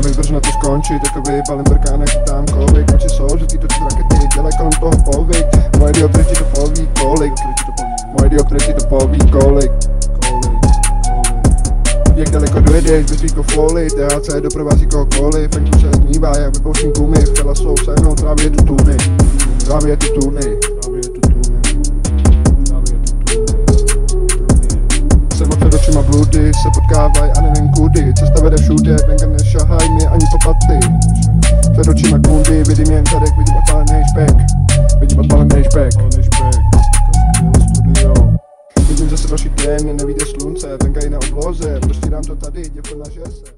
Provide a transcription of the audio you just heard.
Abych brzo na to skončit, jako vybalím brkánek, tam kolik. Oči jsou, že ty to rakety, dělej kolem toho povyk Moje dioptry ti to poví, kolik. Moje dioptry ti to poví, kolik. Jak daleko dojedeš, bez tvýko foli, THC doprovází kohokoliv, venku se znívá, jak vypouštím gumy, včela jsou se mnou, trávě tu tuny, trávě tu tuny, Jsem očima bludy, se potkávaj a nevím kudy, nigga nešahaj mi ani po paty. Před očima kundy, vidím jen zadek, vidím odpálený špek Vidím odpálený špek Vidím zase další den, nevíde slunce, venka je na obloze Prostě nám to tady, děkuji na žese